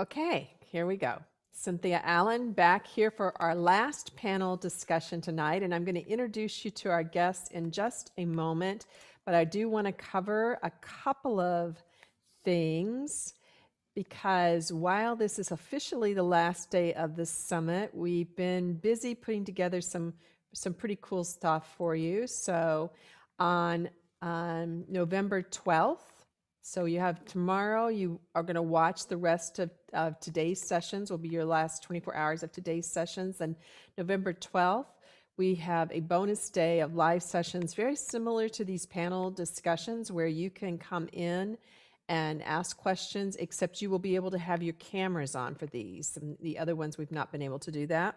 Okay, here we go. Cynthia Allen back here for our last panel discussion tonight, and I'm going to introduce you to our guests in just a moment. But I do want to cover a couple of things because while this is officially the last day of the summit, we've been busy putting together some some pretty cool stuff for you. So on on November 12th, so you have tomorrow, you are going to watch the rest of, of today's sessions, will be your last 24 hours of today's sessions. And November 12th, we have a bonus day of live sessions, very similar to these panel discussions where you can come in and ask questions, except you will be able to have your cameras on for these. And the other ones, we've not been able to do that.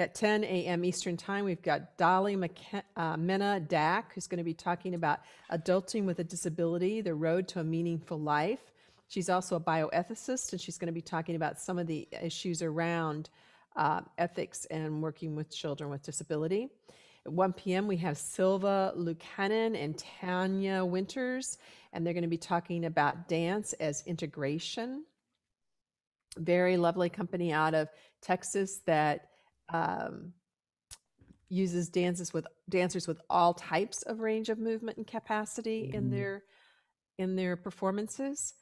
At 10 a.m. Eastern Time, we've got Dolly McK- uh, Mena Dack, who's going to be talking about adulting with a disability, the road to a meaningful life. She's also a bioethicist, and she's going to be talking about some of the issues around uh, ethics and working with children with disability. At 1 p.m., we have Silva Lucanen and Tanya Winters, and they're going to be talking about dance as integration. Very lovely company out of Texas that um, uses dances with dancers with all types of range of movement and capacity in Mhm. their in their performances.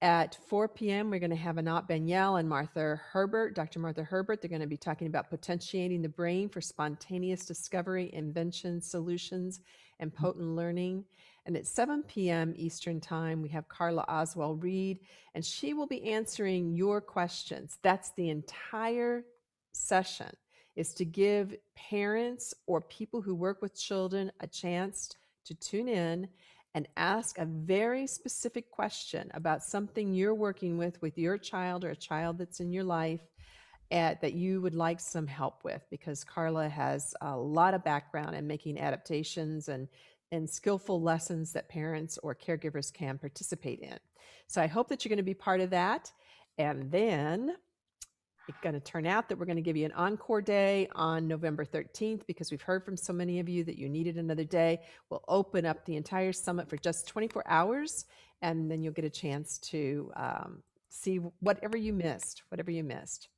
At 4 p.m., we're going to have Anat Baniel and Martha Herbert, Dr. Martha Herbert. They're going to be talking about potentiating the brain for spontaneous discovery, invention, solutions, and potent learning. And at 7 p.m. Eastern Time, we have Carla Oswald Reed, and she will be answering your questions. That's the entire session is to give parents or people who work with children a chance to tune in and ask a very specific question about something you're working with with your child or a child that's in your life at, that you would like some help with because Carla has a lot of background in making adaptations and and skillful lessons that parents or caregivers can participate in. So I hope that you're going to be part of that. And then it's going to turn out that we're going to give you an encore day on November 13th because we've heard from so many of you that you needed another day. We'll open up the entire summit for just 24 hours, and then you'll get a chance to um, see whatever you missed, whatever you missed.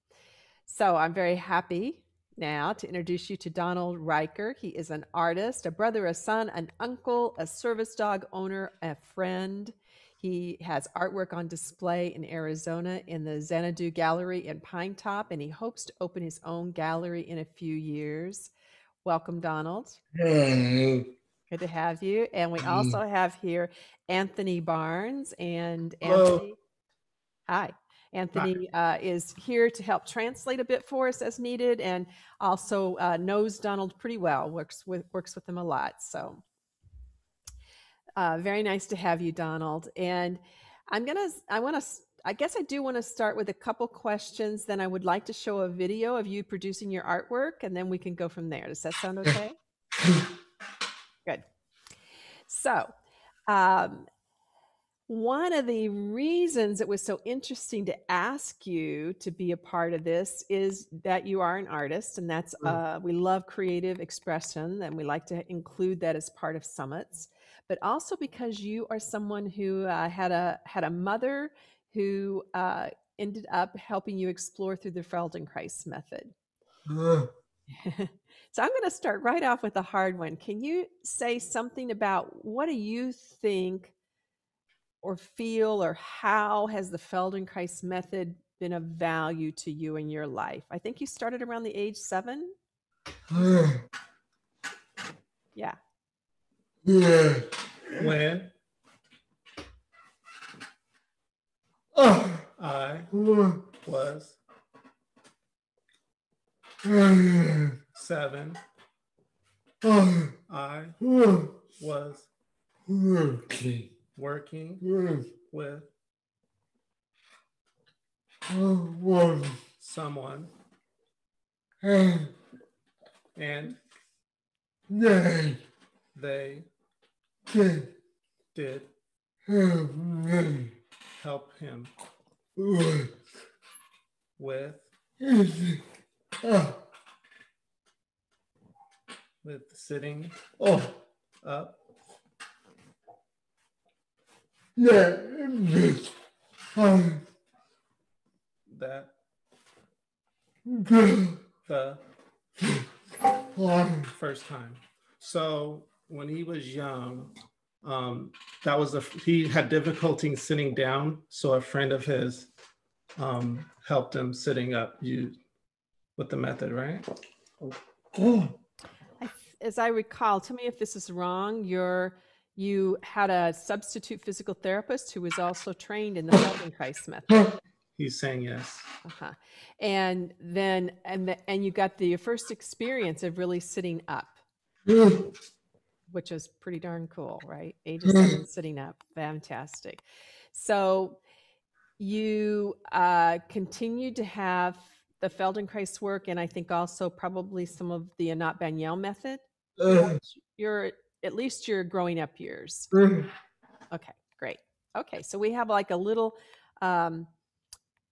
So I'm very happy now to introduce you to Donald Ryker. He is an artist, a brother, a son, an uncle, a service dog owner, a friend. He has artwork on display in Arizona in the Xanadu Gallery in Pinetop, and he hopes to open his own gallery in a few years. Welcome, Donald. Hey. Good to have you. And we also have here Anthony Barnes. And Hello. Anthony, hi. Anthony uh, is here to help translate a bit for us as needed, and also uh, knows Donald pretty well. works with works with him a lot. So uh, very nice to have you, Donald. And I'm gonna, I want to, I guess I do want to start with a couple questions. Then I would like to show a video of you producing your artwork, and then we can go from there. Does that sound okay? Good. So, um, one of the reasons it was so interesting to ask you to be a part of this is that you are an artist, and that's Mm. uh, we love creative expression, and we like to include that as part of summits. But also because you are someone who uh, had a had a mother who uh, ended up helping you explore through the Feldenkrais method. So I'm going to start right off with a hard one. Can you say something about what do you think or feel or how has the Feldenkrais method been of value to you in your life? I think you started around the age 7. uh, Yeah. Yeah. when Oh, I uh, was uh, seven, I uh, was working. working Uh, with uh, someone uh, and they they did. Did. Help him. With. With it. With sitting oh, up. That. The. First time. So when he was young, um, that was a he had difficulty sitting down. So a friend of his um, helped him sitting up. You with the method, right? I As I recall, tell me if this is wrong, you're, you had a substitute physical therapist who was also trained in the Feldenkrais method. He's saying yes. Uh-huh. And then, and, the, and you got the first experience of really sitting up, which is pretty darn cool, right? Age of seven, sitting up, fantastic. So you uh, continued to have the Feldenkrais work, and I think also probably some of the Anat Baniel method. You're at least your growing up years. Okay, great. Okay, so we have like a little um,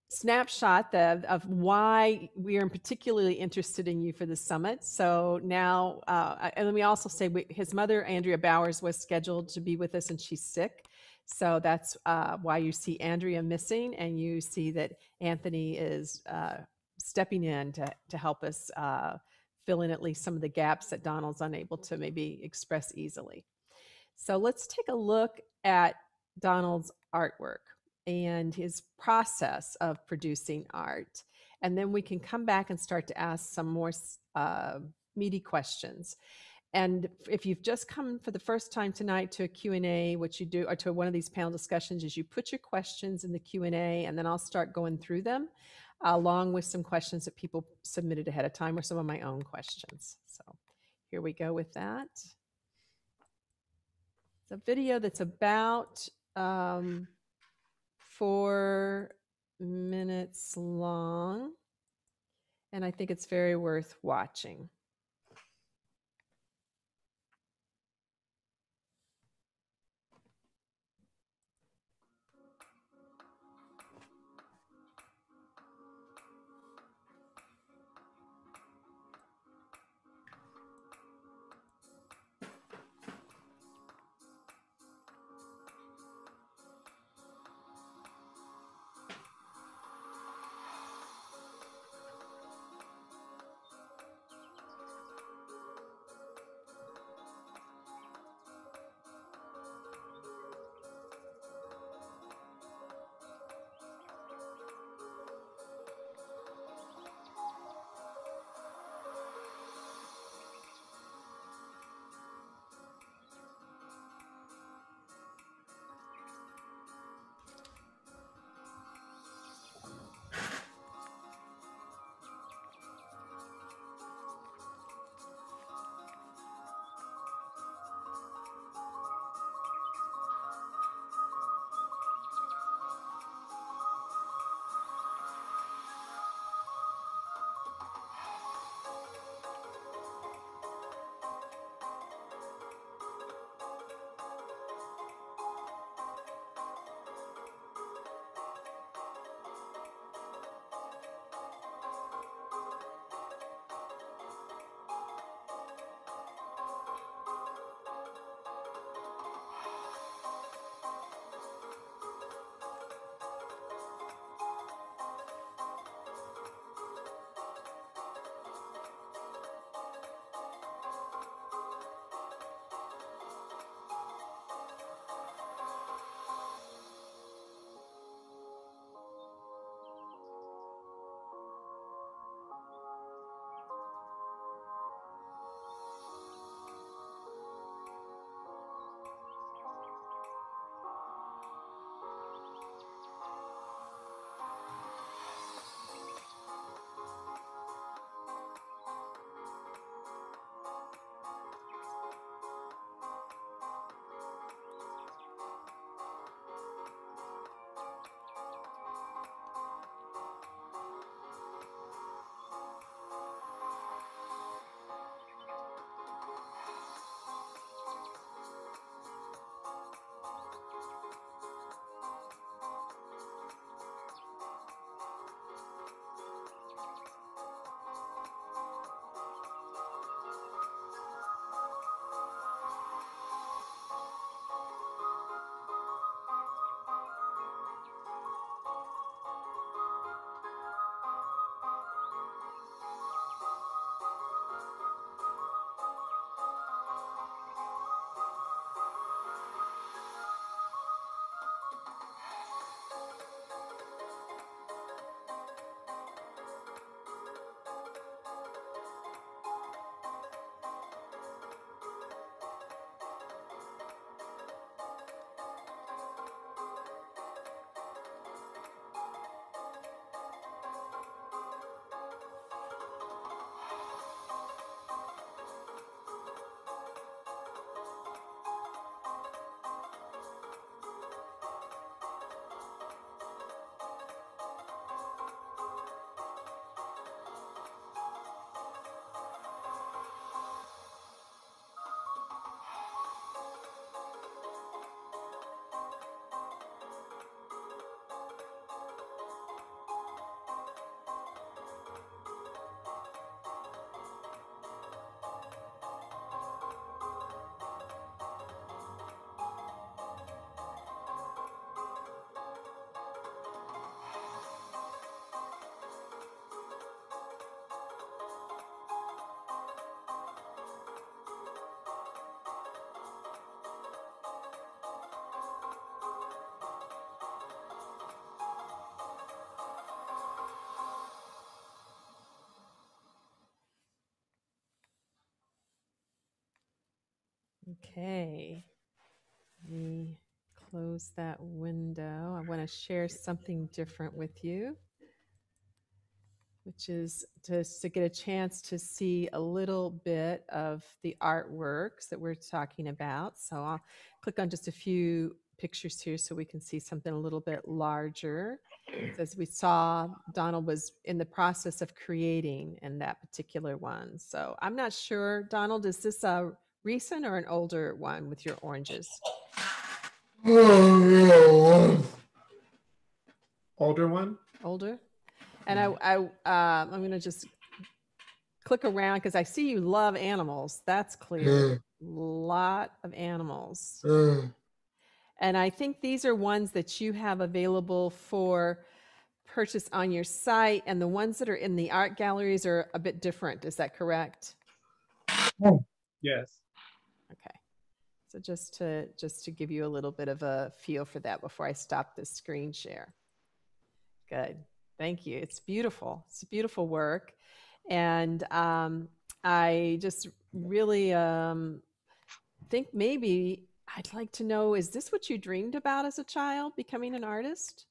snapshot of, of why we are particularly interested in you for the summit. So now, uh, and then we also say we, his mother, Andrea Bowers, was scheduled to be with us and she's sick. So that's uh, why you see Andrea missing and you see that Anthony is uh, stepping in to, to help us uh, fill in at least some of the gaps that Donald's unable to maybe express easily. So let's take a look at Donald's artwork and his process of producing art. And then we can come back and start to ask some more uh, meaty questions. And if you've just come for the first time tonight to a Q&A, what you do, or to one of these panel discussions, is you put your questions in the Q&A, and then I'll start going through them, along with some questions that people submitted ahead of time, or some of my own questions. So here we go with that. It's a video that's about um, four minutes long, and I think it's very worth watching. Okay. Let me close that window. I want to share something different with you, which is just to get a chance to see a little bit of the artworks that we're talking about. So I'll click on just a few pictures here so we can see something a little bit larger. As we saw, Donald was in the process of creating in that particular one. So I'm not sure, Donald, is this a recent or an older one with your oranges? Oh, Older one? Older? And I, I, um, I'm going to just click around because I see you love animals. That's clear. Lot of animals. uh, And I think these are ones that you have available for purchase on your site, and the ones that are in the art galleries are a bit different. Is that correct? Yes. Okay. So just to just to give you a little bit of a feel for that before I stop this screen share. Good. Thank you. It's beautiful. It's beautiful work. And um, I just really um, think maybe I'd like to know is this what you dreamed about as a child, becoming an artist?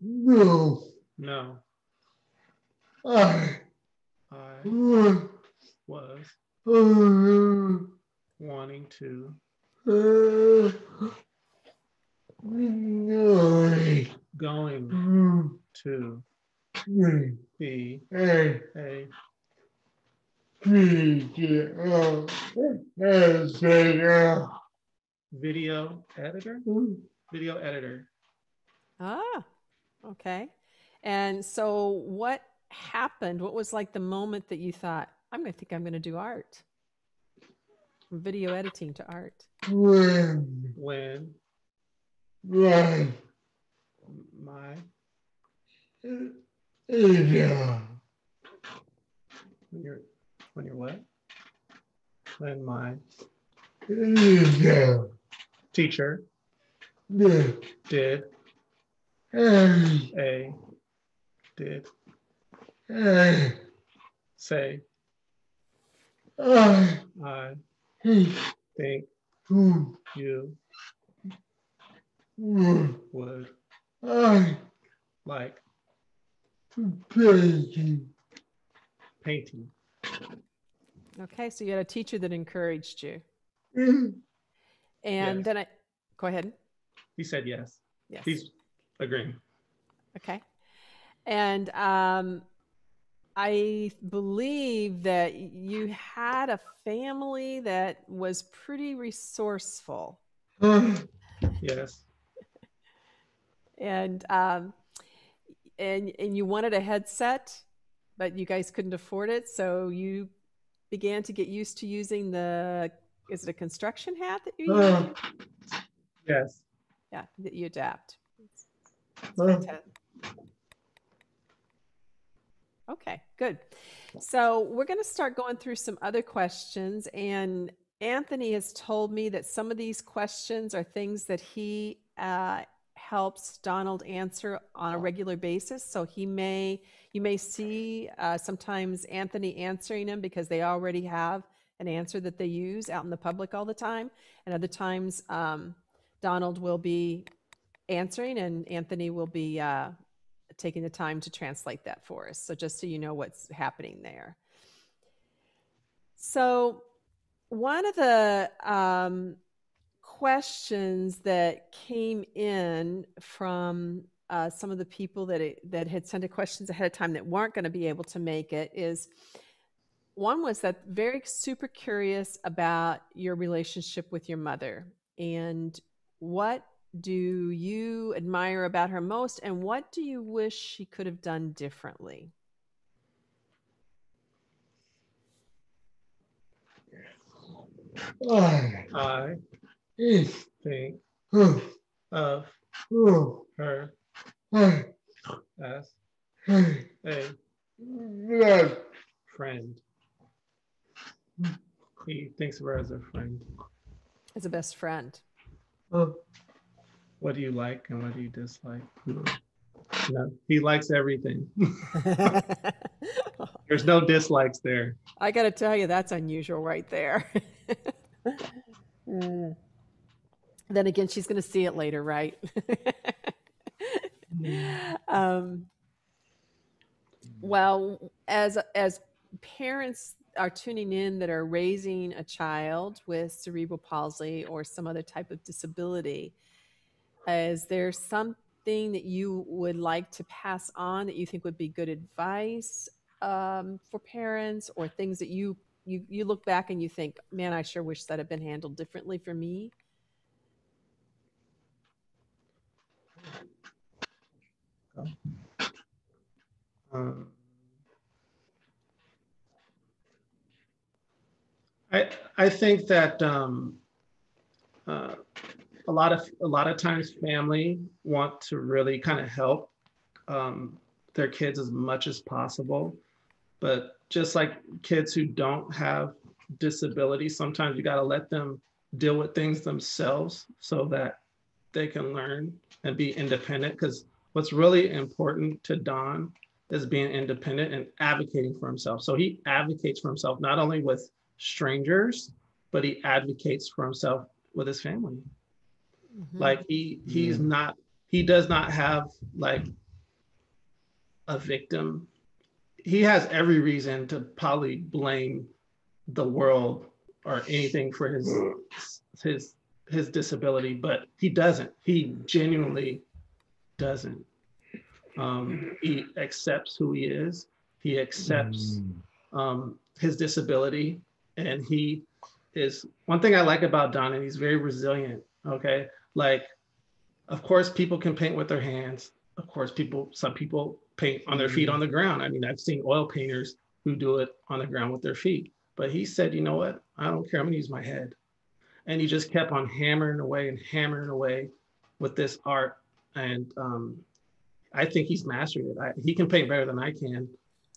no, No. I, I was uh, wanting to going to be a video editor. Video editor. Ah, okay. And so what happened? What was like the moment that you thought, I'm going to think I'm going to do art? From video editing to art. when, When? Right, my? Ada, when you're when you're what? When my Ada, teacher the, did hey, a did hey, say I, I think who, you would, would I, like painting, painting. Okay, so you had a teacher that encouraged you. And Yes. then I go ahead. He said yes. Yes. He's agreeing. Okay. And um, I believe that you had a family that was pretty resourceful. Yes. And um, and and you wanted a headset, but you guys couldn't afford it, so you began to get used to using the is it a construction hat that you use? uh, Yes. yeah, that you adapt. It's uh, fantastic. Okay, good. So we're going to start going through some other questions. And Anthony has told me that some of these questions are things that he uh, helps Donald answer on a regular basis. So he may, you may see uh, sometimes Anthony answering them because they already have an answer that they use out in the public all the time. And other times, um, Donald will be answering and Anthony will be uh, taking the time to translate that for us. So just so you know what's happening there. So one of the um, questions that came in from uh, some of the people that it, that had sent in questions ahead of time that weren't going to be able to make it is one was that very super curious about your relationship with your mother and what do you admire about her most and what do you wish she could have done differently I, think of her as a friend. He thinks of her as a friend. as a best friend What do you like and what do you dislike? No, he likes everything. There's no dislikes there. i got to tell you that's unusual right there Mm. Then again, she's going to see it later, right? um, well, as as parents are tuning in that are raising a child with cerebral palsy or some other type of disability, is there something that you would like to pass on that you think would be good advice um, for parents, or things that you you you look back and you think, man, I sure wish that had been handled differently for me? Um, I I think that um, uh, a lot of a lot of times family want to really kind of help um, their kids as much as possible, but just like kids who don't have disabilities, sometimes you got to let them deal with things themselves so that they can learn and be independent. Because what's really important to Don is being independent and advocating for himself. So he advocates for himself not only with strangers, but he advocates for himself with his family. Mhm. Like he he's not he does not have like a victim. He has every reason to probably blame the world or anything for his his his disability, but he doesn't. He genuinely doesn't. Um, he accepts who he is. He accepts um, his disability, and he is one thing I like about Don, and he's very resilient. Okay, like of course people can paint with their hands. Of course, people some people paint on their feet on the ground. I mean, I've seen oil painters who do it on the ground with their feet. But he said, you know what? I don't care. I'm gonna use my head. And he just kept on hammering away and hammering away with this art. And um, I think he's mastered it. I, he can paint better than I can,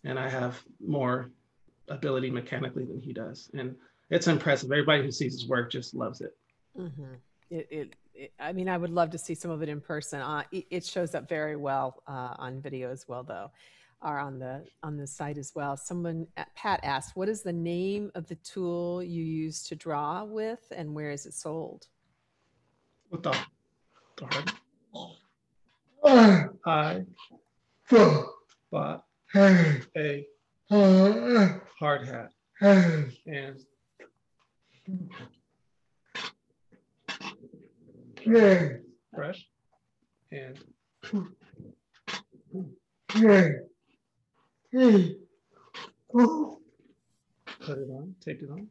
and I have more ability mechanically than he does. And it's impressive. Everybody who sees his work just loves it. Mhm. It, it, it, I mean, I would love to see some of it in person. Uh, it, it shows up very well uh, on video as well, though, or on the on the site as well. Someone, uh, Pat asked, "What is the name of the tool you use to draw with, and where is it sold?" What the? the hard, I fuck, bought a hard hat and brush and put it on, taped it on.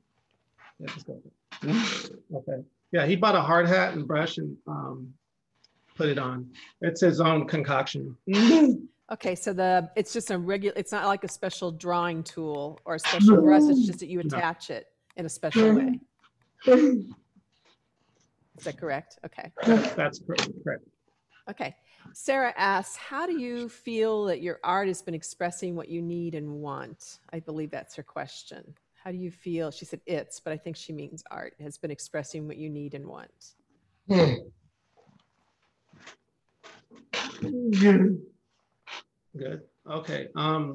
Yeah, just go. Okay. Yeah, he bought a hard hat and brush and um, put it on. It's his own concoction. Okay, so the it's just a regular. It's not like a special drawing tool or a special brush. It's just that you attach it in a special way. Is that correct? Okay. That's correct. correct. Okay. Sarah asks, how do you feel that your art has been expressing what you need and want? I believe that's her question. How do you feel? She said it's, but I think she means art has been expressing what you need and want. Good. Good. Okay. Um,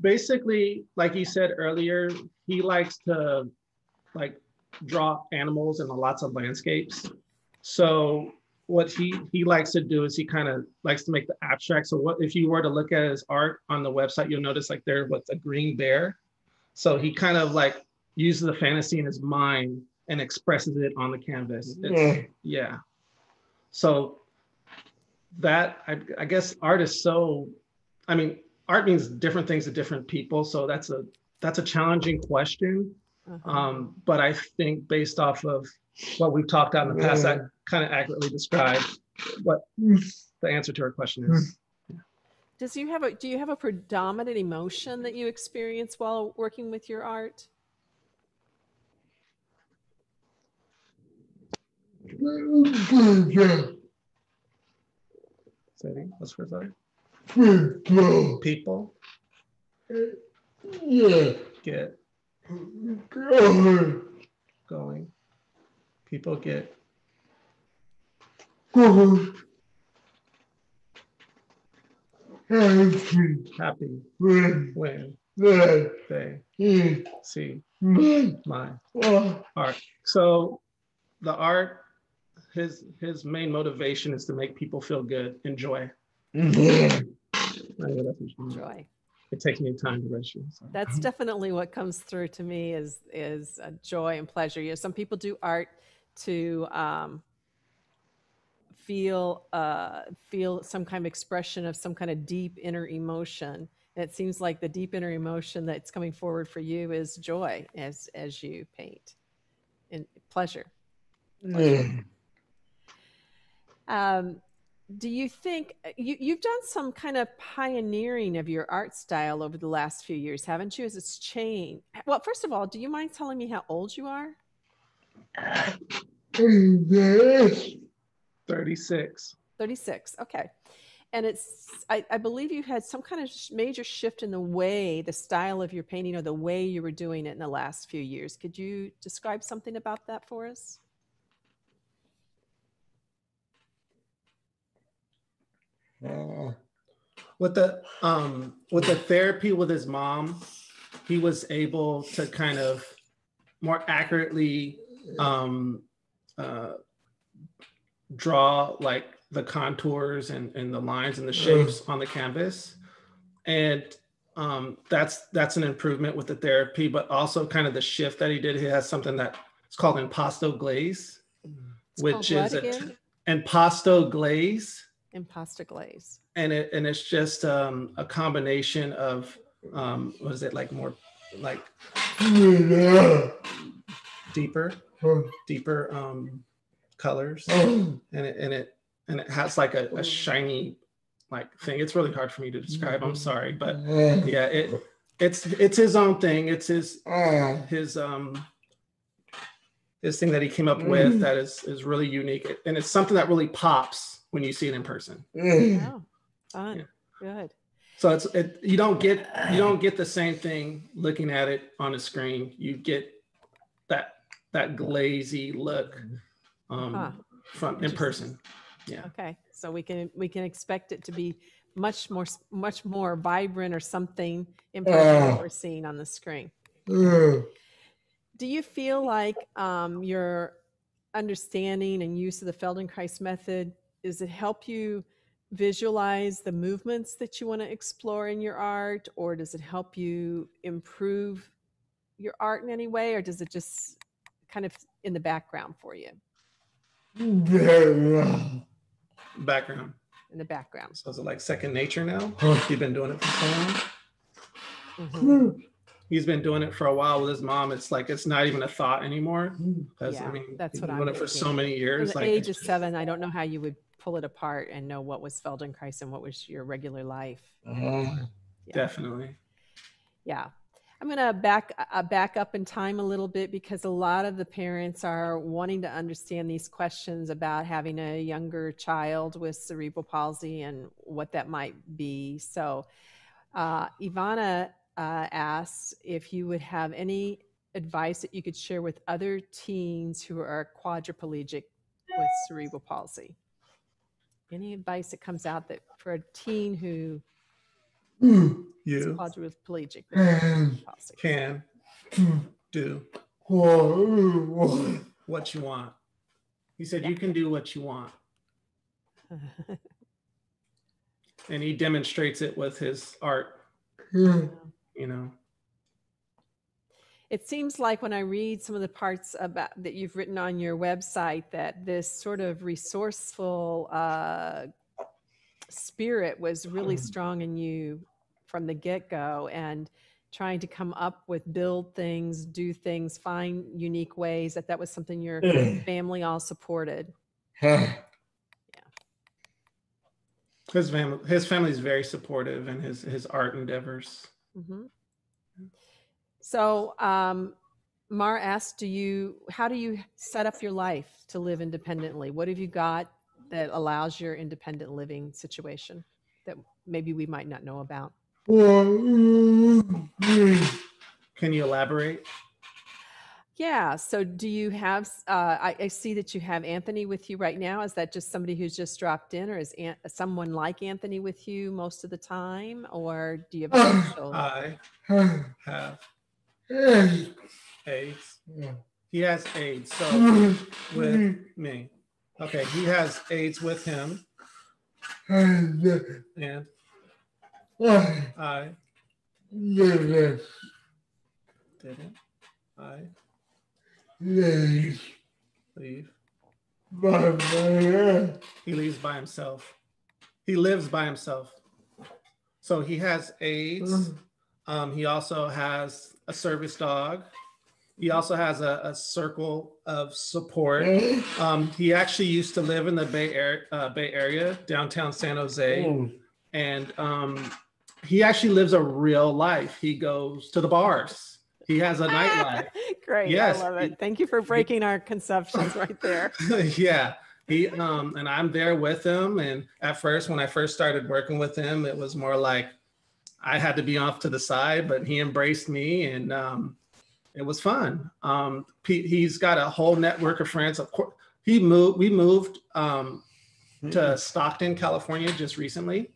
basically, like you said earlier, he likes to like draw animals and lots of landscapes. So what he he likes to do is he kind of likes to make the abstract. So what if you were to look at his art on the website, you'll notice like there was a green bear. So he kind of like uses the fantasy in his mind and expresses it on the canvas. It's, Yeah. yeah. So that I, I guess art is so I mean art means different things to different people. So that's a that's a challenging question. Uh-huh. Um, but I think based off of what we've talked about in the past, that kind of accurately describes what the answer to our question is. Does you have a do you have a predominant emotion that you experience while working with your art? Good. Say what's first other? Good. Good. People Yeah. get Good. Going. People get Happy. When they see oh, art. So the art, his his main motivation is to make people feel good, mm-hmm. enjoy. yeah, Joy. It takes me time to register. so. That's definitely what comes through to me is is joy and pleasure. You know, some people do art to um, feel uh, feel some kind of expression of some kind of deep inner emotion. And it seems like the deep inner emotion that's coming forward for you is joy as as you paint and pleasure. yeah. Um, do you think uh, you, you've done some kind of pioneering of your art style over the last few years, haven't you? As it's changed. Well, first of all, do you mind telling me how old you are? 36. 36. Okay. And it's, I, I believe you had some kind of major shift in the way, the style of your painting or the way you were doing it in the last few years. Could you describe something about that for us? Oh, with the um with the therapy with his mom he was able to kind of more accurately um uh draw like the contours and, and the lines and the shapes on the canvas. And um that's that's an improvement with the therapy but also kind of the shift that he did. He has something that it's called impasto glaze It's which is what a again? impasto glaze Impasta glaze. and it and it's just um, a combination of um, what is it like more like deeper deeper um, colors. Oh, and it and it and it has like a, a shiny like thing. It's really hard for me to describe. I'm sorry but yeah it it's it's his own thing. It's his his um his thing that he came up with that is is really unique. And it's something that really pops when you see it in person yeah. Oh, fun. Good. So it's it, you don't get you don't get the same thing looking at it on a screen. You get that that glazy look um, Huh. from in person. Yeah. Okay, so we can we can expect it to be much more much more vibrant or something in person than what we're seeing on the screen. Yeah. Do you feel like um, your understanding and use of the Feldenkrais method does it help you visualize the movements that you want to explore in your art, or does it help you improve your art in any way, or does it just kind of in the background for you? Background. In the background. So is it like second nature now? Huh. You've been doing it for so long. Mhm. He's been doing it for a while with his mom. It's like it's not even a thought anymore. Because Yeah, I mean, that's he's what been I'm doing it for so thinking. many From years. the Like age of seven, I don't know how you would pull it apart and know what was Feldenkrais and what was your regular life. Oh, Yeah. definitely. Yeah. I'm going to back uh, back up in time a little bit because a lot of the parents are wanting to understand these questions about having a younger child with cerebral palsy and what that might be. So, uh, Ivana uh, asks if you would have any advice that you could share with other teens who are quadriplegic with cerebral palsy. Any advice that comes out that for a teen who is You quadriplegic? And can do. What you want. He said you can do what you want. and he demonstrates it with his art. Yeah. you know It seems like when I read some of the parts about that you've written on your website that this sort of resourceful uh, spirit was really strong in you from the get go, and trying to come up with build things, do things, find unique ways. That that was something your family all supported. Huh. his family his family is very supportive in his his art endeavors hmm So, um, Mar asked, "Do you? How do you set up your life to live independently? What have you got that allows your independent living situation that maybe we might not know about?" Can you elaborate Yeah. So, do you have? Uh, I, I see that you have Anthony with you right now. Is that just somebody who's just dropped in, or is An- someone like Anthony with you most of the time, or do you have a i have aides. He has aides. So with me. Okay, he has aides with him, And I live didn't. I in leave. He leaves by himself. He lives by himself. So he has aides. Um, he also has a service dog. He also has a, a circle of support. Um, he actually used to live in the Bay Area, uh, Bay Area, downtown San Jose, and um, he actually lives a real life. He goes to the bars. He has a nightlife. Great. Yes, I love it. Thank you for breaking our conceptions right there. yeah he um and i'm there with him and at first when i first started working with him it was more like i had to be off to the side but he embraced me and um it was fun. Um Pete, he's got a whole network of friends. Of course he moved we moved um to stockton california just recently.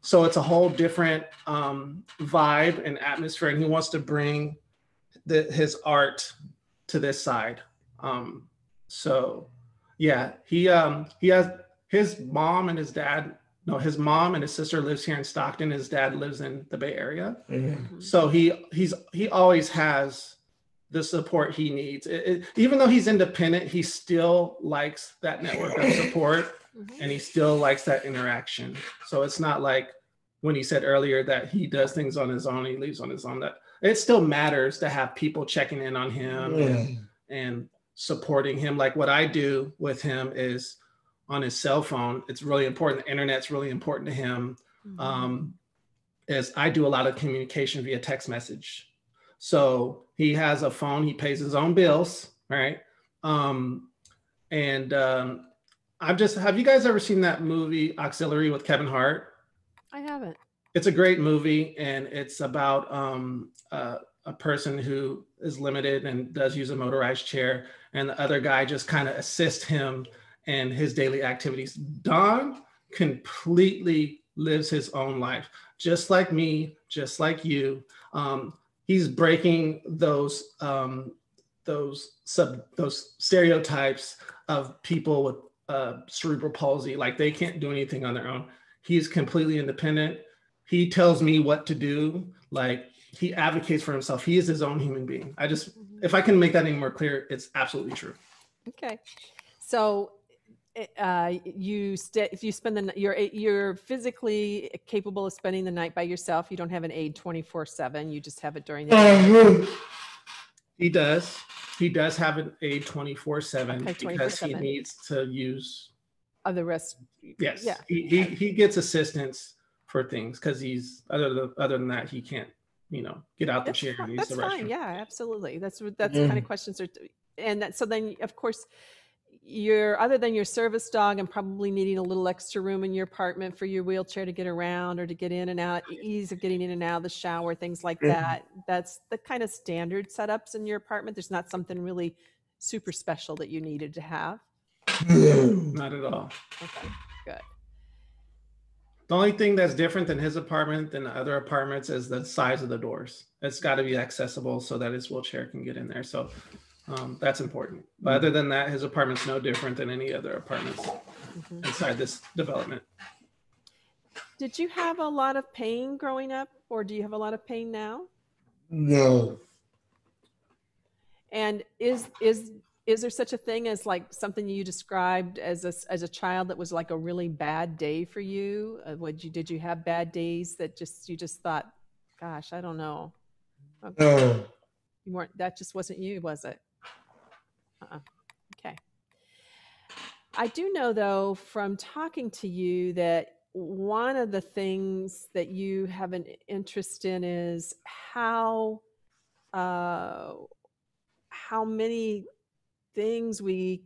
So it's a whole different um, vibe and atmosphere and he wants to bring the, his art to this side. Um, so yeah he um, he has his mom and his dad no his mom and his sister lives here in stockton his dad lives in the bay area so he he's he always has the support he needs It- it- even though he's independent he still likes that network of support Mhm. and he still likes that interaction. So it's not like when he said earlier that he does things on his own, he leaves on his own. That it still matters to have people checking in on him and, and supporting him. Like what I do with him is on his cell phone. It's really important. The internet's really important to him. Mhm. Um, is I do a lot of communication via text message. So he has a phone. He pays his own bills, right? Um, and um, I've just have you guys ever seen that movie Auxiliary with Kevin Hart? I haven't. It's a great movie, and it's about um, uh, a person who is limited and does use a motorized chair, and the other guy just kind of assists him in his daily activities. Don completely lives his own life, just like me, just like you. Um, he's breaking those um, those sub those stereotypes of people with uh, cerebral palsy, like they can't do anything on their own. He's completely independent. He tells me what to do. Like he advocates for himself. He is his own human being. I just, if I can make that any more clear, it's absolutely true. Okay. So uh, you stay if you spend the you're you're physically capable of spending the night by yourself. You don't have an aide 24/7. You just have it during the day. He does. He does have an aide 24 7 because he needs to use, Of the rest yes. Yeah. He, he, he gets assistance for things because he's, other than, other than that, he can't, you know, get out the That's, chair fi- and use that's the fine. Yeah, absolutely. That's what that's the kind of questions are. And that, so then, of course, you're other than your service dog and probably needing a little extra room in your apartment for your wheelchair to get around or to get in and out, ease of getting in and out of the shower, things like Mhm. that. That's the kind of standard setups in your apartment. There's not something really super special that you needed to have. Not at all. Okay, good. The only thing that's different than his apartment than other apartments is the size of the doors. It's got to be accessible so that his wheelchair can get in there. So um, that's important. But other than that, his apartment's no different than any other apartments Mhm. inside this development. Did you have a lot of pain growing up, or do you have a lot of pain now? No. And is is is there such a thing as like something you described as a s- as a child that was like a really bad day for you? Uh, would you did you have bad days that just you just thought, gosh, I don't know, No. you weren't that just wasn't you, was it? Uh-uh. Okay. I do know though from talking to you that one of the things that you have an interest in is how uh, how many things we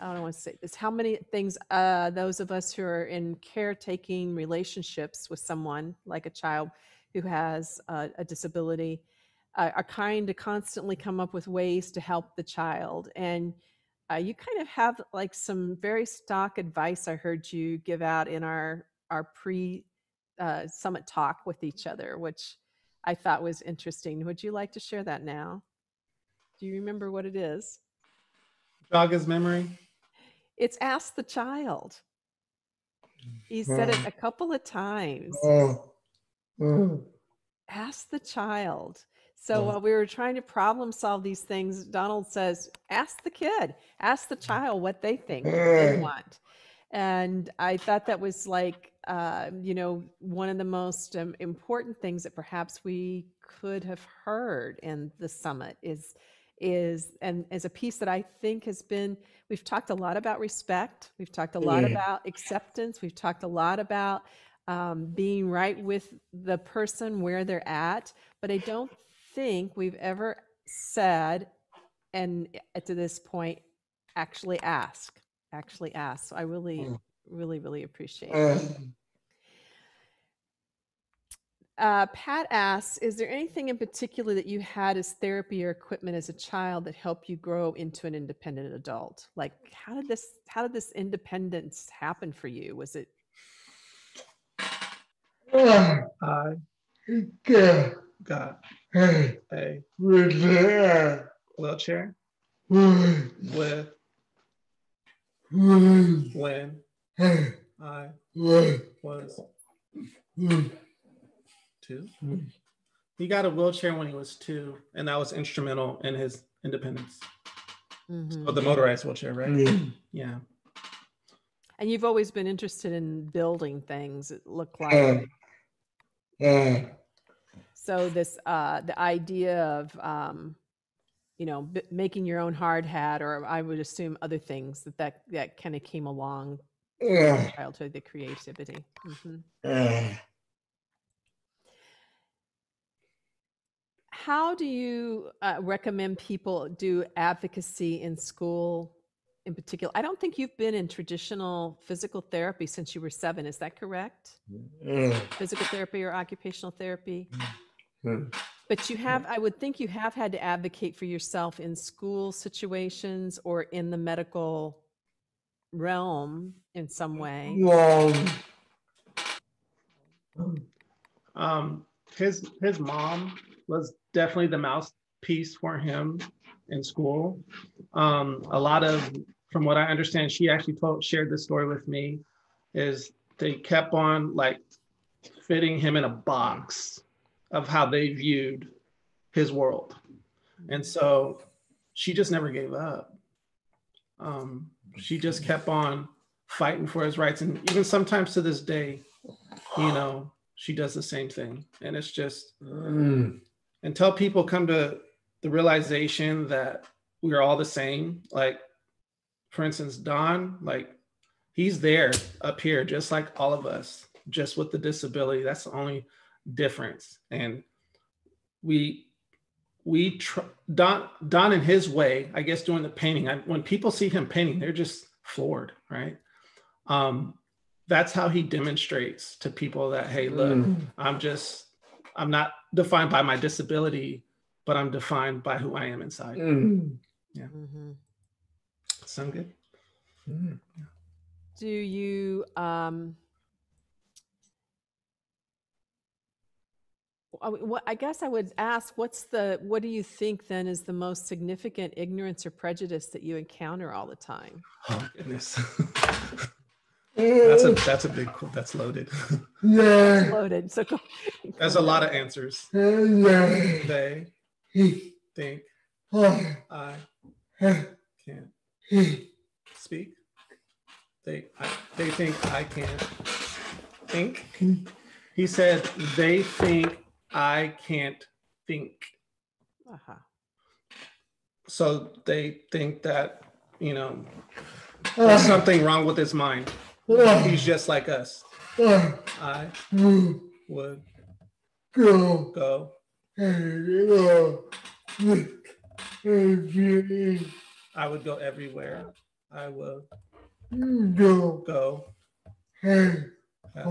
I don't want to say this. How many things uh, those of us who are in caretaking relationships with someone, like a child who has a, a disability, are kind to constantly come up with ways to help the child. And uh, you kind of have like some very stock advice I heard you give out in our our pre uh, summit talk with each other, which I thought was interesting. Would you like to share that now? Do you remember what it is? Jog his memory. It's Ask the Child. He said it a couple of times. Oh. Oh. Ask the child. So while we were trying to problem solve these things, Donald says, ask the kid, ask the child what they think, what they Mm. want. And I thought that was like, uh, you know, one of the most um, important things that perhaps we could have heard in the summit is is and as a piece that I think has been we've talked a lot about respect we've talked a lot Yeah. about acceptance we've talked a lot about um, being right with the person where they're at but I don't think we've ever said and uh, to this point actually ask actually ask so I really Mm. really really appreciate it. Uh, Uh, Pat asks, is there anything in particular that you had as therapy or equipment as a child that helped you grow into an independent adult? Like, how did this, how did this independence happen for you? Was it, I yeah. got Hey, a with that, wheelchair with, with with, when hey, I with, was with, two. He got a wheelchair when he was two, and that was instrumental in his independence. Mhm. Oh, the motorized wheelchair, right? with, Yeah. and you've always been interested in building things, it looked like. uh, uh, So this, uh, the idea of, um, you know, b- making your own hard hat, or I would assume other things that that, that kind of came along childhood, the creativity. Mhm. uh, How do you uh, recommend people do advocacy in school in particular? I don't think you've been in traditional physical therapy since you were seven. Is that correct? Physical therapy or occupational therapy? Uh, But you have, I would think you have had to advocate for yourself in school situations or in the medical realm in some way. long, Um, his his mom was definitely the mouthpiece for him in school. Um, a lot of, from what I understand, she actually told shared this story with me, is they kept on like fitting him in a box of how they viewed his world, and so she just never gave up. Um, she just kept on fighting for his rights, and even sometimes to this day, you know, she does the same thing, and it's just mm, until people come to the realization that we're all the same like for instance don like he's there up here just like all of us just with the disability. That's the only difference and we we tr- don don in his way i guess doing the painting I, when people see him painting they're just floored right um that's how he demonstrates to people that hey look mm, I'm just, I'm not defined by my disability, but I'm defined by who I am inside. mm, Mhm. Sound good? mm. Do you, um, I w- what, I guess I would ask, what's the, what do you think then is the most significant ignorance or prejudice that you encounter all the time? Oh goodness. that's a that's a big that's loaded. Yeah, Loaded, so go. There's a lot of answers. yeah, They think I can't speak. They I, they think I can't think. he, He said they think I can't think. Uh-huh. So they think that, you know, there's something wrong with his mind. He's just like us. I would go, go I would go everywhere. I will go, go. hey, I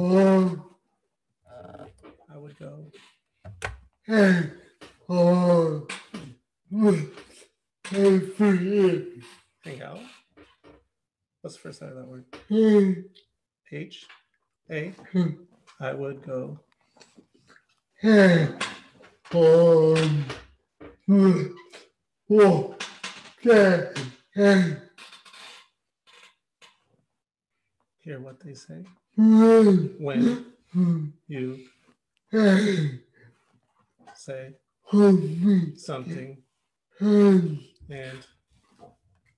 would go. Oh, hey, free, Hang out. What's the first side of that word? H. A. I would go. and, Hear what they say when, you and, say something and,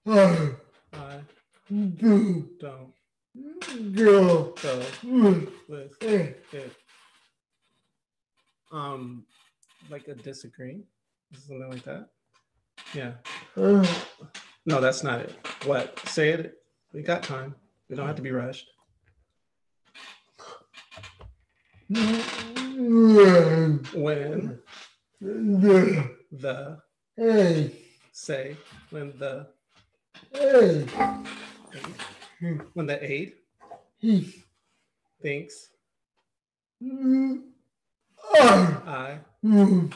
I I do, don't go, with, it. Um, like a disagree, something like that. Yeah. No, that's not it. What? Say it. We got time. We don't have to be rushed. When, the, the hey, say when the hey, when the aide he, thinks I, I would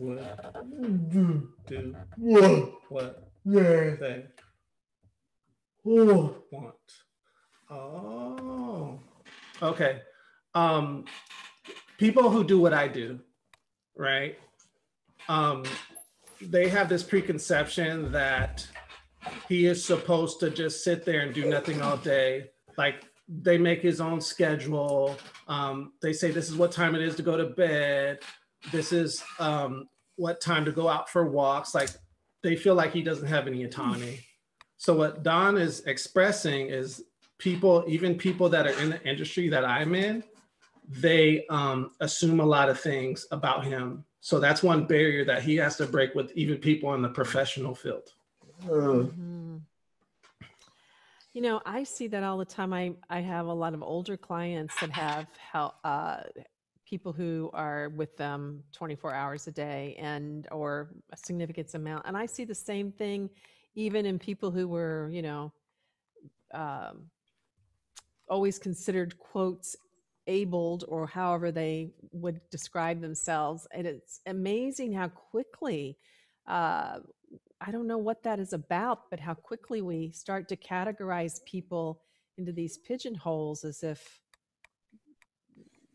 do do what what they they want. Oh, okay. Um, people who do what I do, right? Um, they have this preconception that he is supposed to just sit there and do nothing all day. Like they make his own schedule. Um, they say this is what time it is to go to bed. This is um, what time to go out for walks. Like they feel like he doesn't have any autonomy. So what Don is expressing is people, even people that are in the industry that I'm in, they um, assume a lot of things about him. So that's one barrier that he has to break with even people in the professional field. Uh, Mhm. You know, I see that all the time. I, I have a lot of older clients that have help, uh, people who are with them 24 hours a day and or a significant amount. And I see the same thing even in people who were, you know, um, always considered quotes abled or however they would describe themselves. And it's amazing how quickly uh, I don't know what that is about, but how quickly we start to categorize people into these pigeonholes as if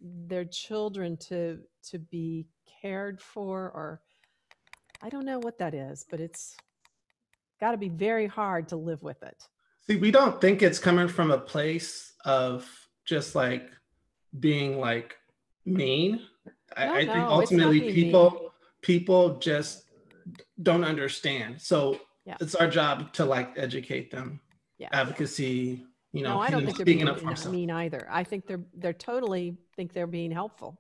they're children to to be cared for or I don't know what that is, but it's got to be very hard to live with it. See, we don't think it's coming from a place of just like being like mean. I, No, I think no, ultimately being mean. people people just don't understand. So Yeah. it's our job to like educate them. Yeah. Advocacy, you know, no, I don't think they're being up for mean- mean either. I think they're they're totally think they're being helpful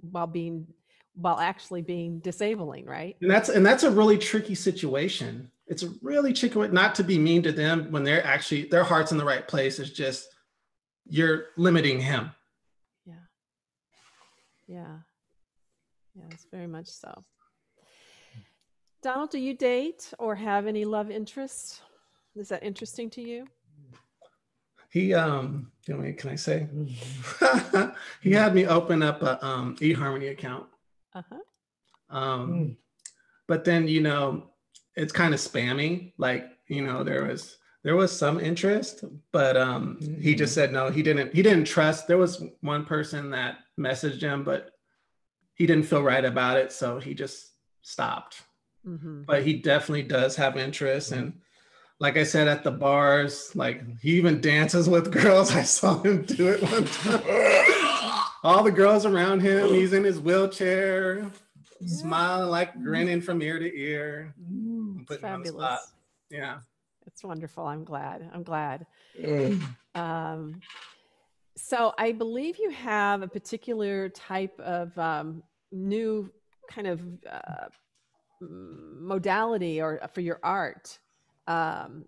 while being while actually being disabling, right? And that's and that's a really tricky situation. It's a really tricky not to be mean to them when they're actually their heart's in the right place. It's just you're limiting him. Yeah. Yeah. Yes, very much so. Donald, do you date or have any love interests? Is that interesting to you? He um you know, can I say he had me open up a um eHarmony account. Uh-huh. Um Mm. but then you know it's kind of spammy. Like, you know, there was there was some interest, but um he just said no, he didn't he didn't trust. There was one person that messaged him, but he didn't feel right about it, so he just stopped. hmm But he definitely does have interest and like I said at the bars, like he even dances with girls. I saw him do it one time. All the girls around him, he's in his wheelchair, smiling like grinning from ear to ear. I'm putting him on the spot. fabulous. Yeah. It's wonderful. I'm glad. I'm glad. uh, Um, so I believe you have a particular type of um, new kind of uh, modality or uh, for your art um,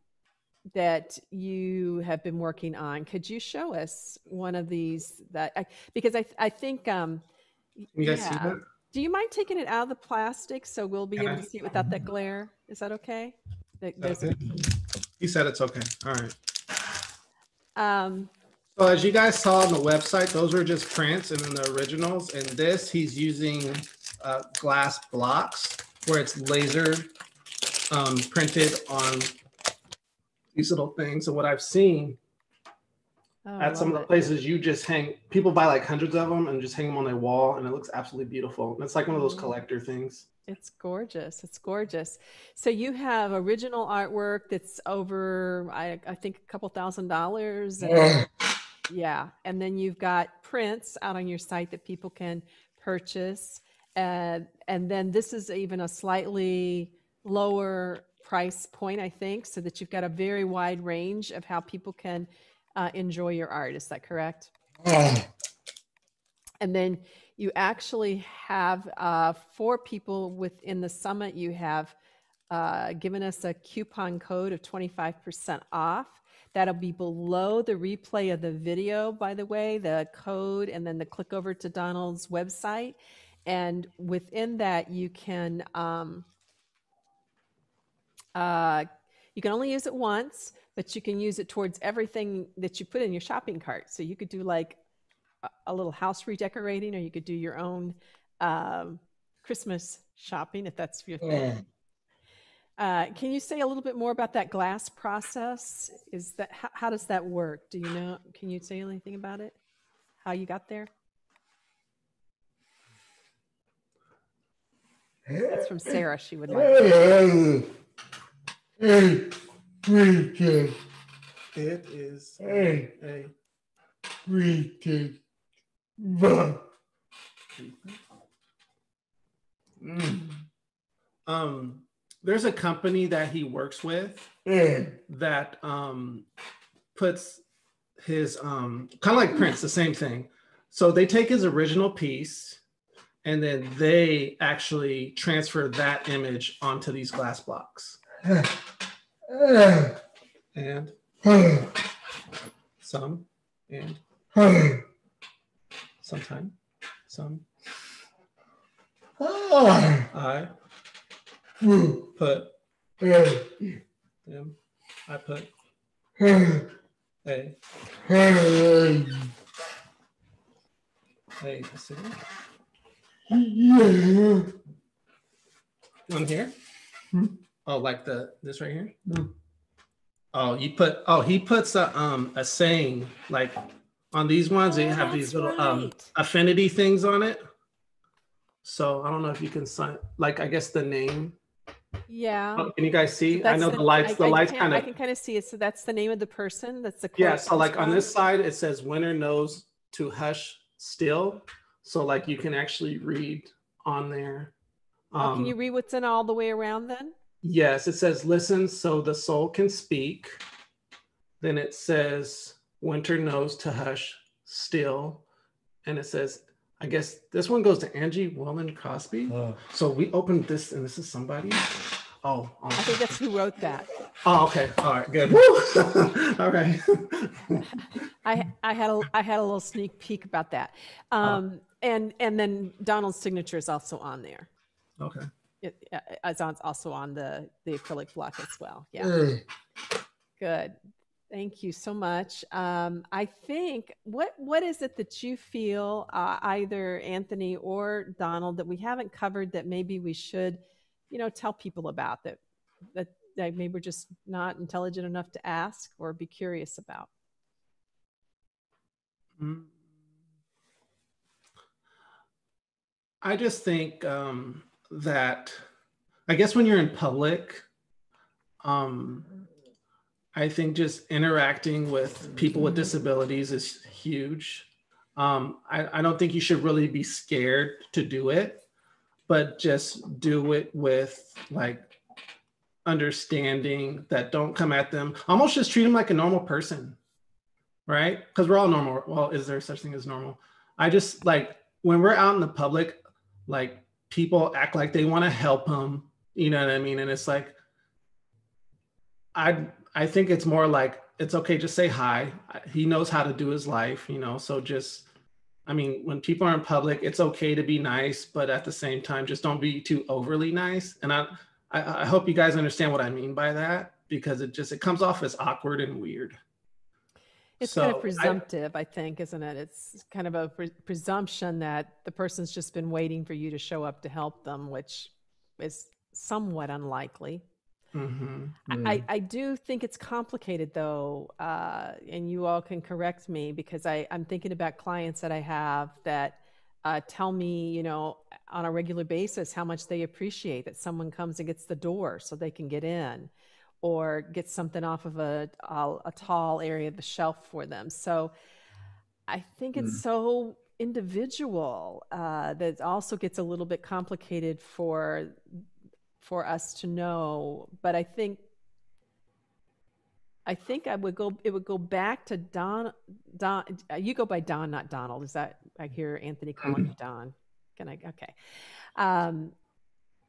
that you have been working on. Could you show us one of these that I, because I I think um, y- You guys see that? Do you mind taking it out of the plastic so we'll be Can able I? to see it without that glare? Is that Okay. He said it's okay. All right. um, So as you guys saw on the website, those were just prints and then the originals. And this, he's using uh, glass blocks where it's laser um, printed on these little things. And what I've seen Oh, At some of the it. places, you just hang. People buy like hundreds of them and just hang them on their wall, and it looks absolutely beautiful. And it's like one of those Mhm. collector things. It's gorgeous. It's gorgeous. So you have original artwork that's over, I, I think, a couple thousand dollars. And, yeah. And then you've got prints out on your site that people can purchase. And, and then this is even a slightly lower price point, I think, so that you've got a very wide range of how people can uh, enjoy your art. Is that correct? And then you actually have uh, for people within the summit, you have uh, given us a coupon code of 25% off. That'll be below the replay of the video, by the way, the code, and then the click over to Donald's website. And within that, you can um, uh, you can only use it once, but you can use it towards everything that you put in your shopping cart. So you could do like a- a little house redecorating, or you could do your own um, Christmas shopping if that's your thing. uh, Uh, can you say a little bit more about that glass process? Is that how, how does that work? Do you know? Can you say anything about it? How you got there? That's from Sarah. She would like. uh, hey, Richard, It is hey, a Richard, bah, Mm. um. There's a company that he works with eh, that um puts his um kind of like prints, the same thing. So they take his original piece and then they actually transfer that image onto these glass blocks. And uh, some and uh, sometime some ah, I put uh, them I put a a city yeah, on here. Hmm. Oh, like the this right here? Hmm. Oh, you put oh he puts a um a saying like on these ones they Oh, have these little um affinity things on it. So I don't know if you can sign like I guess the name. Yeah. Oh, can you guys see? I know the, lights. I- the I lights kind I can kind of see it. So that's the name of the person. That's the yeah. So like on this side it says winter knows to hush still. So like you can actually read on there. Oh, can you Um, read what's in all the way around then? Yes, it says listen so the soul can speak. Then it says winter knows to hush still. And it says, I guess this one goes to Angie Wellen Crosby. uh, So we opened this and this is somebody. Oh, I oh, think that's who wrote that. oh okay. All right, good. All right. I I had a I had a little sneak peek about that. Oh. Um, and and then Donald's signature is also on there. okay. It, uh, it's on, also on the the acrylic block as well. Yeah. Good. Thank you so much. Um, I think what what is it that you feel uh, either Anthony or Donald that we haven't covered that maybe we should, you know, tell people about that that that maybe we're just not intelligent enough to ask or be curious about. Mm. I just think um, that I guess when you're in public, um, I think just interacting with people with disabilities is huge. Um, I, I don't think you should really be scared to do it, but just do it with like understanding that don't come at them. Almost just treat them like a normal person right? Because we're all normal. Well, is there such thing as normal? I just like when we're out in the public, like people act like they want to help them. You know what I mean? And it's like, I I think it's more like it's okay. Just say hi. He knows how to do his life. You know, so just. I mean, when people are in public, it's okay to be nice, but at the same time, just don't be too overly nice. And I, I, I hope you guys understand what I mean by that because it just it comes off as awkward and weird. It's kind So, I- of presumptive, I, think, isn't it? It's kind of a pre- presumption that the person's just been waiting for you to show up to help them, which is somewhat unlikely. Hmm I- I, I do think it's complicated though, uh, and you all can correct me because I, I'm thinking about clients that I have that uh, tell me, you know, on a regular basis how much they appreciate that someone comes and gets the door so they can get in or get something off of a, a, a tall area of the shelf for them. So I think it's so individual uh, that it also gets a little bit complicated for for us to know. But I think I think I would go. It would go back to Don. Don, uh, you go by Don, not Donald. Is that I hear Anthony calling you Don? Can I? Okay. Um,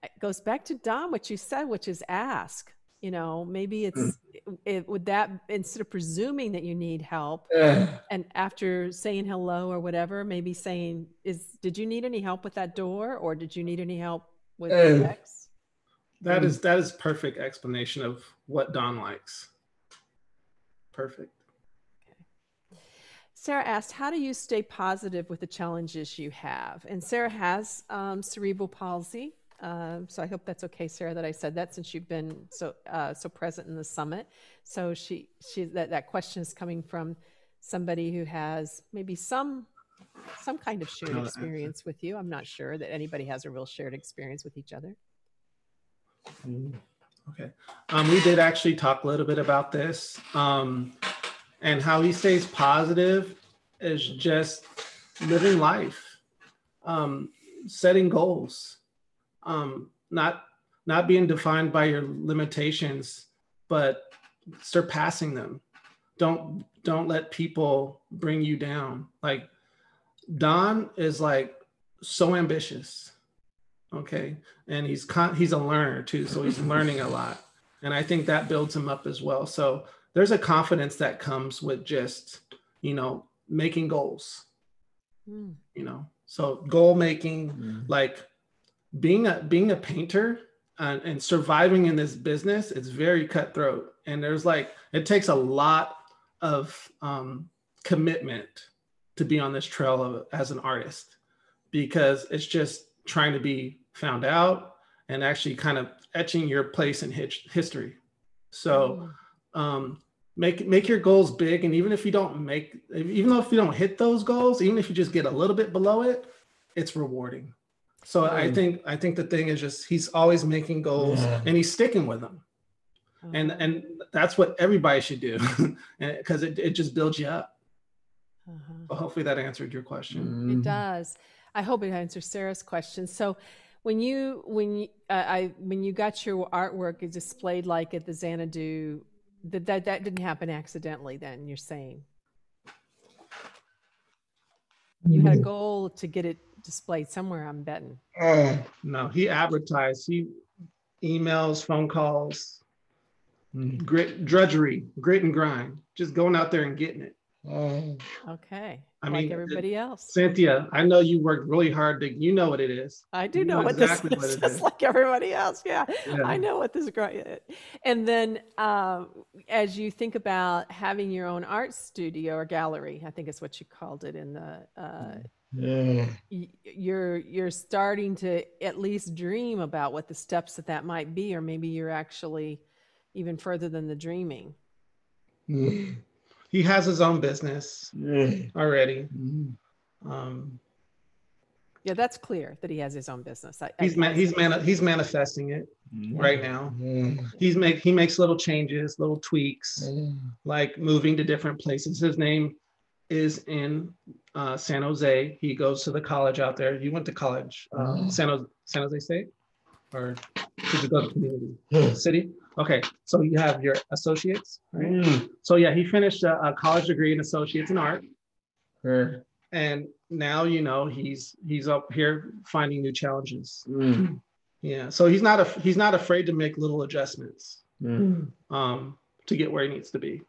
it goes back to Don. What you said, which is ask. You know, maybe it's it, would that instead of presuming that you need help, and after saying hello or whatever, maybe saying, "Is did you need any help with that door, or did you need any help with. X?" That is that is perfect explanation of what Don likes. Perfect. Sarah asked, "How do you stay positive with the challenges you have?" And Sarah has um, cerebral palsy, um, so I hope that's okay, Sarah, that I said that since you've been so uh, so present in the summit. So she she that that question is coming from somebody who has maybe some some kind of shared know the answer. experience with you. I'm not sure that anybody has a real shared experience with each other. Okay. Um, we did actually talk a little bit about this. Um, and how he stays positive is just living life, um, setting goals, um, not not being defined by your limitations, but surpassing them. Don't don't let people bring you down. Like Don is like so ambitious okay. And he's con- he's a learner too so he's learning a lot. And i think that builds him up as well. So there's a confidence that comes with just you know making goals. Hmm. you know so goal making Mm. like being a being a painter and, and surviving in this business it's very cutthroat. And there's like it takes a lot of um, commitment to be on this trail of, as an artist because it's just trying to be found out and actually kind of etching your place in his- history so Hmm. um, make make your goals big and even if you don't make even though if you don't hit those goals even if you just get a little bit below it it's rewarding so i Mm. think i think the thing is just he's always making goals Yeah. and he's sticking with them and Uh-huh. and that's what everybody should do because it, it just builds you up Uh-huh. so hopefully that answered your question It Mm. does. I hope it answers Sarah's question. So, when you when you, uh, I when you got your artwork displayed like at the Xanadu, that that that didn't happen accidentally. Then you're saying you had a goal to get it displayed somewhere. I'm betting. Uh, no he advertised he emails phone calls mm. grit drudgery grit and grind just going out there and getting it Uh, Okay, I like mean, it- everybody else. cynthia i know you worked really hard to you know what it is I do you know know what exactly this what is, it just like everybody else. Yeah. Yeah. I know what this is. And then, um, as you think about having your own art studio or gallery, I think is what you called it in the, uh, yeah. you're you're starting to at least dream about what the steps that that might be, or maybe you're actually even further than the dreaming. Mm. He has his own business Yeah. already. Mm. um, Yeah, that's clear that he has his own business. I, I- he's ma- I- he's man he's manifesting it right now. Yeah. he's make he makes little changes little tweaks Yeah. like moving to different places. His name is in uh, san jose. He goes to the college out there. You went to college uh, san jose san jose state? Or did you go to community city okay so you have your associates right Mm. so yeah he finished a, a college degree in associates in art Yeah. and now you know he's he's up here finding new challenges Mm. yeah so he's not a he's not afraid to make little adjustments Mm. um to get where he needs to be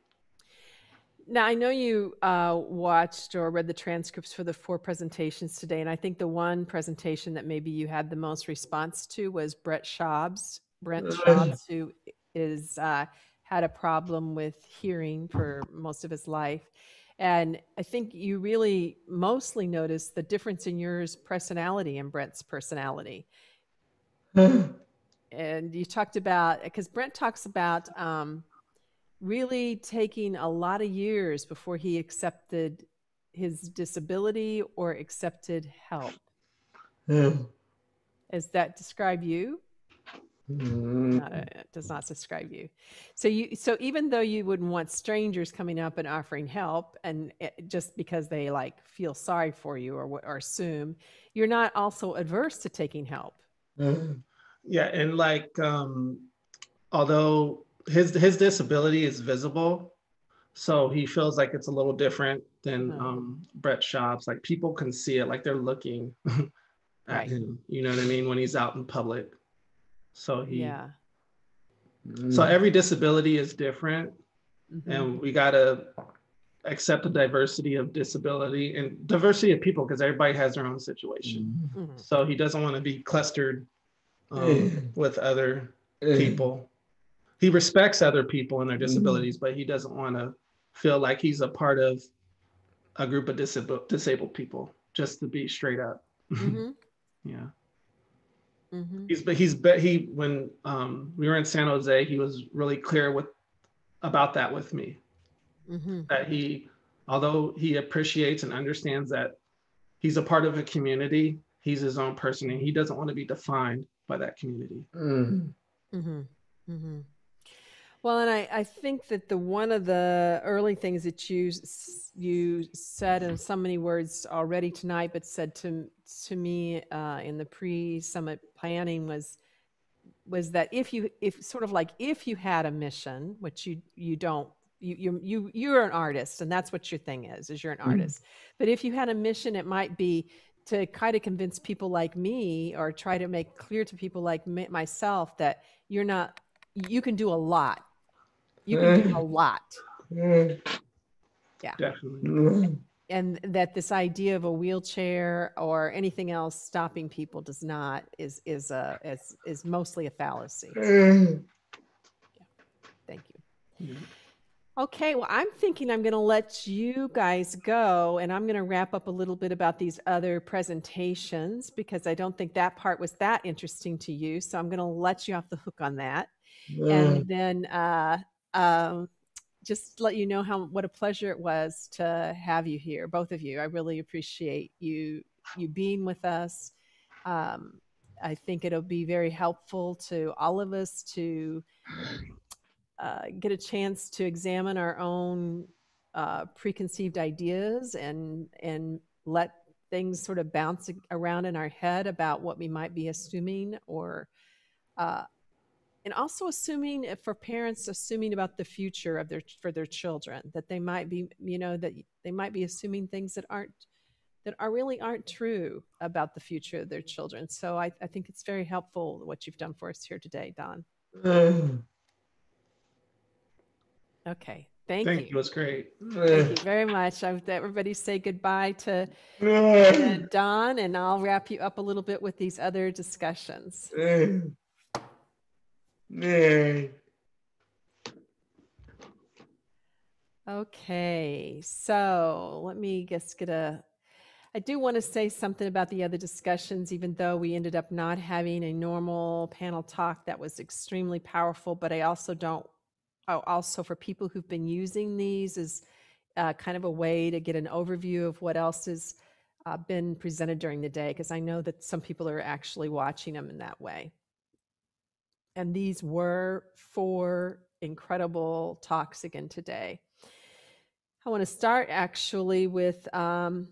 Now, I know you uh, watched or read the transcripts for the four presentations today, and I think the one presentation that maybe you had the most response to was Brett Schaub's. Brent. Schaub's, who is uh, had a problem with hearing for most of his life, and I think you really mostly noticed the difference in yours personality and Brent's personality. And you talked about because Brent talks about um, really taking a lot of years before he accepted his disability or accepted help. Mm. Does that describe you? Mm. Not a, it does not describe you. So you so even though you wouldn't want strangers coming up and offering help, and it, just because they like feel sorry for you or or assume, you're not also adverse to taking help. Mm. Yeah, and like um although his his disability is visible, so he feels like it's a little different than Oh. um Brett Schaub's. Like people can see it, like they're looking at Right. him. You know what I mean? When he's out in public. So he Yeah. so Mm. every disability is different Mhm. and we gotta accept the diversity of disability and diversity of people because everybody has their own situation. Mhm. So he doesn't want to be clustered um, with other people. He respects other people and their Mhm. disabilities, but he doesn't want to feel like he's a part of a group of disabled disabled people. Just to be straight up, Mhm. yeah. Mhm. He's but he's bet he when um, we were in San Jose, he was really clear with about that with me. Mhm. That he, although he appreciates and understands that he's a part of a community, he's his own person and he doesn't want to be defined by that community. Mm. Mm-hmm. Mm-hmm. Well, and I, I think that the one of the early things that you you said in so many words already tonight, but said to to me uh, in the pre-summit planning was was that if you if sort of like if you had a mission, which you you don't you you you you're an artist and that's what your thing is is you're an Mhm. artist. But if you had a mission, it might be to kind of convince people like me or try to make clear to people like me, myself that you're not you can do a lot you can do a lot Yeah. Definitely. Mm. and that this idea of a wheelchair or anything else stopping people does not is is a is is mostly a fallacy Mm. thank you Yeah. Okay, well, I'm thinking I'm going to let you guys go and I'm going to wrap up a little bit about these other presentations because I don't think that part was that interesting to you. So I'm going to let you off the hook on that. Mm. And then uh, um, just let you know how what a pleasure it was to have you here, both of you. I really appreciate you you being with us. Um, I think it'll be very helpful to all of us to uh, get a chance to examine our own uh, preconceived ideas and and let things sort of bounce around in our head about what we might be assuming or uh, and also assuming eh, for parents assuming about the future of their for their children that they might be you know that they might be assuming things that aren't that are really aren't true about the future of their children so i, I think it's very helpful what you've done for us here today don okay thank, you. Thank you you. It was great. Thank you very much. I would everybody say goodbye to to Don, and I'll wrap you up a little bit with these other discussions. Mm. Okay, so let me just get a. I do want to say something about the other discussions, even though we ended up not having a normal panel talk that was extremely powerful. But I also don't. Oh, also for people who've been using these as uh, kind of a way to get an overview of what else has uh, been presented during the day, because I know that some people are actually watching them in that way. And these were four incredible talks again today. I want to start actually with um,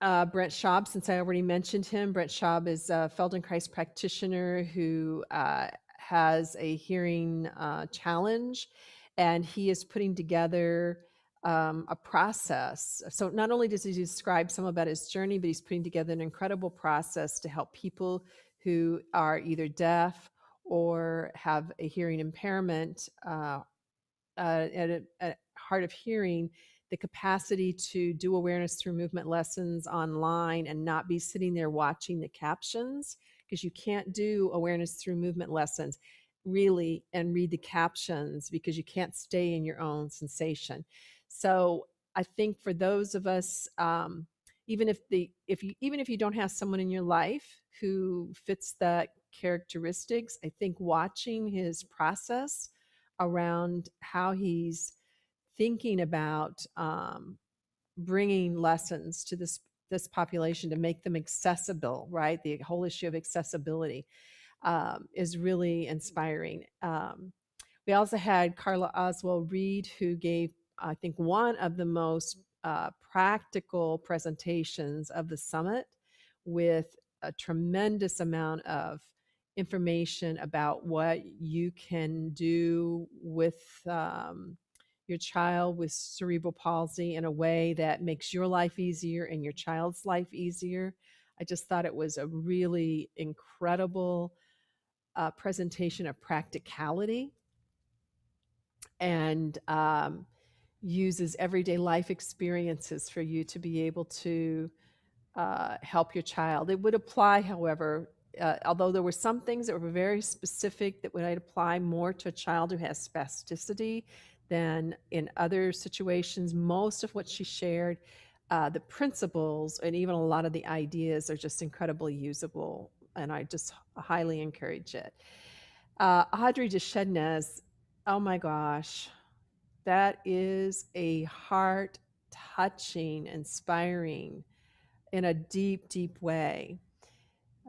uh, Brent Schaub, since I already mentioned him. Brent Schaub is a Feldenkrais practitioner who uh, has a hearing uh, challenge, and he is putting together um, a process. So not only does he describe some about his journey, but he's putting together an incredible process to help people who are either deaf or have a hearing impairment uh, uh, at a, hard of hearing the capacity to do awareness through movement lessons online and not be sitting there watching the captions because you can't do awareness through movement lessons really and read the captions because you can't stay in your own sensation. So i think for those of us um, even if the if you even if you don't have someone in your life who fits that characteristics. I think watching his process around how he's thinking about um, bringing lessons to this this population to make them accessible, right? The whole issue of accessibility um, is really inspiring. Um, we also had Carla Oswald Reed, who gave, I think, one of the most uh, practical presentations of the summit with a tremendous amount of information about what you can do with um, your child with cerebral palsy in a way that makes your life easier and your child's life easier. I just thought it was a really incredible uh, presentation of practicality and um, uses everyday life experiences for you to be able to uh, help your child. It would apply, however, uh, although there were some things that were very specific that would apply more to a child who has spasticity than in other situations. Most of what she shared, uh, the principles and even a lot of the ideas are just incredibly usable, and I just highly encourage it. Uh, Audrey Deschednes, oh my gosh, that is a heart touching, inspiring in a deep, deep way.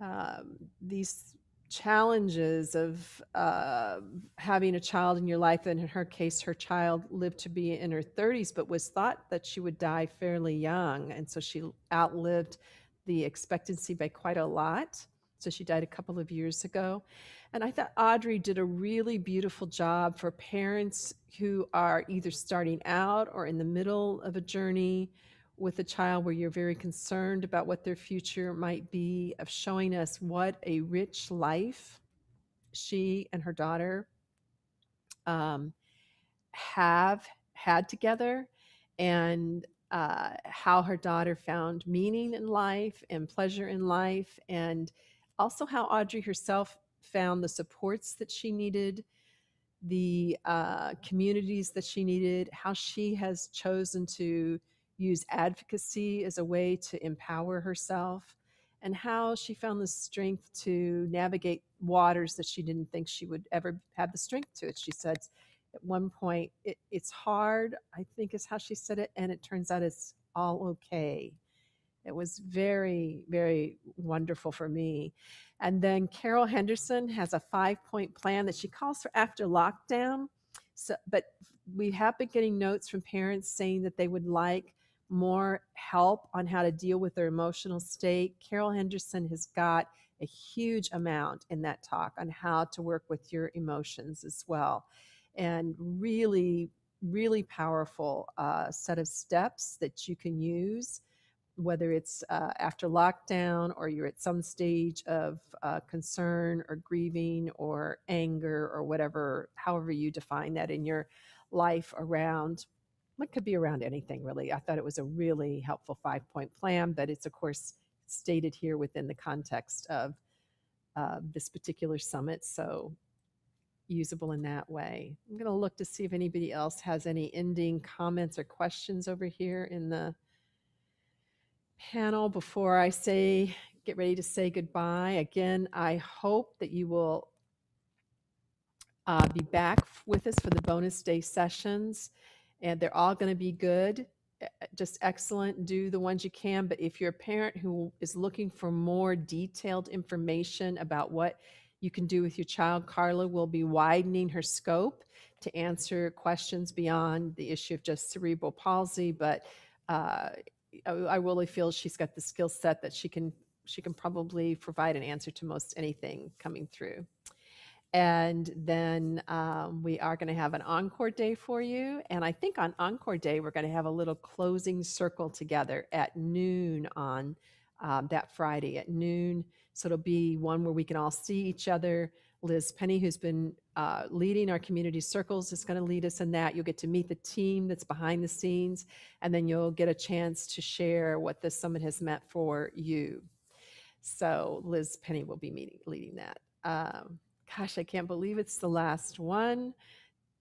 Um, these challenges of uh, having a child in your life, and in her case, her child lived to be in her 30s, but was thought that she would die fairly young. And so she outlived the expectancy by quite a lot. So she died a couple of years ago. And I thought Audrey did a really beautiful job for parents who are either starting out or in the middle of a journey with a child where you're very concerned about what their future might be, of showing us what a rich life she and her daughter um, have had together and uh, how her daughter found meaning in life and pleasure in life, and also how Audrey herself found the supports that she needed, the uh, communities that she needed, how she has chosen to use advocacy as a way to empower herself, and how she found the strength to navigate waters that she didn't think she would ever have the strength to. It. She said at one point, it, it's hard, I think is how she said it, and it turns out it's all okay. It was very, very wonderful for me. And then Carol Henderson has a five point plan that she calls for after lockdown. So, but we have been getting notes from parents saying that they would like more help on how to deal with their emotional state. Carol Henderson has got a huge amount in that talk on how to work with your emotions as well. And really, really powerful uh, set of steps that you can use whether it's uh, after lockdown or you're at some stage of uh, concern or grieving or anger or whatever, however you define that in your life around, it could be around anything really. I thought it was a really helpful five point plan, but it's of course stated here within the context of uh, this particular summit. So usable in that way. I'm going to look to see if anybody else has any ending comments or questions over here in the panel before I say, get ready to say goodbye. Again, I hope that you will uh, be back with us for the bonus day sessions, and they're all going to be good, just excellent. Do the ones you can. But if you're a parent who is looking for more detailed information about what you can do with your child, Carla will be widening her scope to answer questions beyond the issue of just cerebral palsy, but uh, I I really feel she's got the skill set that she can she can probably provide an answer to most anything coming through. And then um, we are going to have an encore day for you. And I think on encore day, we're going to have a little closing circle together at noon on um, that Friday at noon. So it'll be one where we can all see each other. Liz Penny, who's been uh, leading our community circles, is going to lead us in that. You'll get to meet the team that's behind the scenes, and then you'll get a chance to share what this summit has meant for you. So Liz Penny will be meeting, leading that. Um, gosh, I can't believe it's the last one.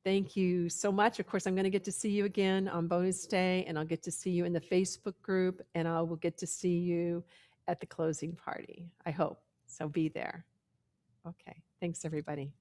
Thank you so much. Of course, I'm going to get to see you again on bonus day, and I'll get to see you in the Facebook group, and I will get to see you at the closing party. I hope. So be there. Okay. Thanks, everybody.